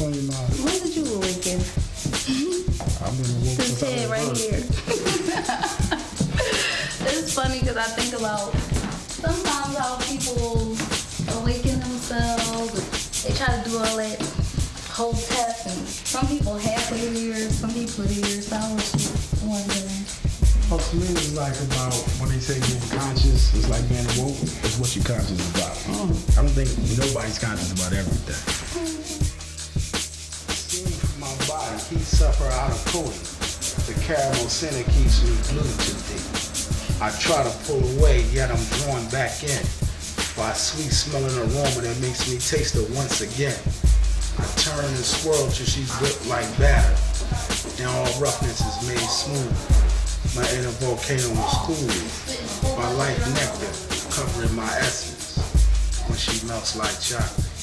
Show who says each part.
Speaker 1: on your mind?
Speaker 2: When did you awaken?
Speaker 1: I've been awoke
Speaker 2: This
Speaker 1: since I
Speaker 2: head
Speaker 1: was
Speaker 2: right
Speaker 1: birth.
Speaker 2: here. it's funny because I think about sometimes how people awaken themselves. They try to do all that whole test, and some people half a year, some people a year. So I was just wondering.
Speaker 1: Oh, to me, it's like about when they say being conscious, it's like being awoke. It's what you're conscious about. I don't think nobody's conscious about everything. My body, he suffer out of coating. The caramel center keeps me glued to thee. I try to pull away, yet I'm drawn back in by sweet smelling aroma that makes me taste her once again. I turn and swirl till she's whipped like batter. Now all roughness is made smooth. My inner volcano is cool. My life nectar covering my essence when she melts like chocolate.